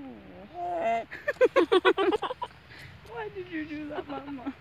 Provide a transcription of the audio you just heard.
Why did you do that, Mama?